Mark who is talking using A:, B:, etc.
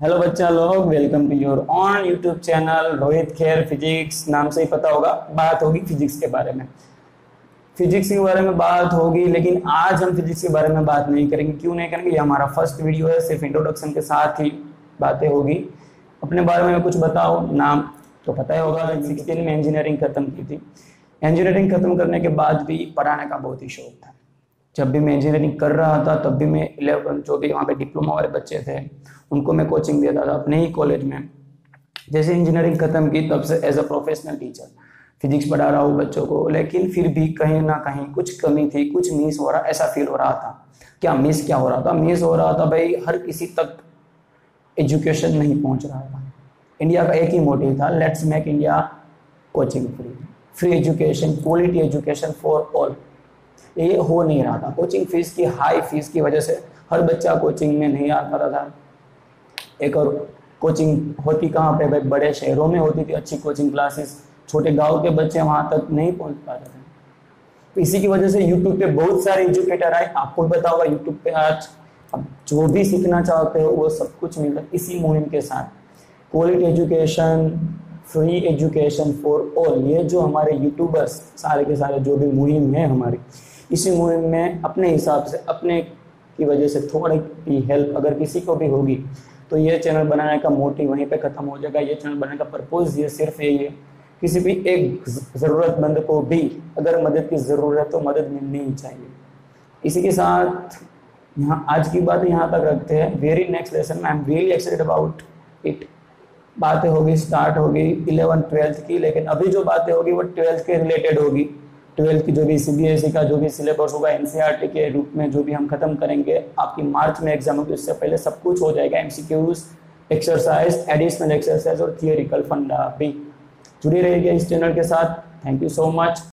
A: Hello बच्चा लोग welcome to your on YouTube channel Rohit Kher physics नाम से ही पता होगा, बात होगी फिजिक्स के बारे में। फिजिक्स के बारे में बात होगी, लेकिन आज हम फिजिक्स के बारे में बात नहीं करेंगे। क्यों नहीं करेंगे? ये हमारा फ़र्स्ट वीडियो है, सिर्फ़ इंट्रोडक्शन के साथ ही बातें होगी। अपने बारे में कुछ बताओ, नाम तो पता ही होगा सिक्सटीन में इंजीनियरिंग खत्म की थी। इंजीनियरिंग खत्म करने के बाद भी पढ़ाने का बहुत ही शौक था। जब भी मैं इंजीनियरिंग कर रहा था, तब भी मैं इलेवन जो भी वहाँ पे डिप्लोमा वाले बच्चे थे, उनको मैं कोचिंग देता था अपने ही कॉलेज में। जैसे इंजीनियरिंग खत्म की, तब से as a professional teacher physics पढ़ा रहा हूँ बच्चों को, लेकिन फिर भी कहीं ना कहीं कुछ कमी थी, कुछ मिस हो रहा, ऐसा फील हो रहा था। क्या मिस क्या हो रहा था? मिस हो रहा था भाई, हर किसी तक एजुकेशन नहीं पहुँच रहा था। इंडिया का एक ही मोटिव था let's make India coaching free free education quality education for all ये हो नहीं रहा था। कोचिंग फ़ीस की हाई फ़ीस की वजह से हर बच्चा कोचिंग में नहीं आ पाता था। एक और कोचिंग होती कहाँ पे? भाई, बड़े शहरों में होती थी अच्छी कोचिंग क्लासेस छोटे गाँव के बच्चे वहाँ तक नहीं पहुँच पाते थे। तो इसी की वजह से यूट्यूब पे बहुत सारे एजुकेटर आए। आपको भी पता यूट्यूब पे आज अब जो भी सीखना चाहते हो, वो सब कुछ मिलता है इसी मुहिम के साथ। Quality education free education for all ये जो हमारे यूट्यूबर्स सारे के सारे जो भी मुहिम है हमारी इसी मुहिम में अपने हिसाब से, अपने की वजह से थोड़ी की हेल्प अगर किसी को भी होगी तो ये चैनल बनाने का मोटिव वहीं पे ख़त्म हो जाएगा। ये चैनल बनाने का पर्पज़ ये सिर्फ़ यही है। किसी भी एक ज़रूरतमंद को भी अगर मदद की ज़रूरत है तो मदद मिलनी ही चाहिए। इसी के साथ यहाँ, आज की बात यहाँ तक रखते हैं। वेरी नेक्स्ट लेसन में I am really excited about it बातें होगी स्टार्ट होगी इलेवन ट्वेल्थ की, लेकिन अभी जो बातें होगी, वो ट्वेल्थ के रिलेटेड होगी। ट्वेल्थ की जो भी सीबीएसई e का जो भी सिलेबस होगा एनसीईआरटी e के रूप में जो भी हम खत्म करेंगे, आपकी मार्च में एग्ज़ाम होगी, उससे पहले सब कुछ हो जाएगा। एमसीक्यूज एक्सरसाइज एडिशनल एक्सरसाइज और थियोरिकल फंडा भी। जुड़ी रहेगी इस चैनल के साथ। Thank you so much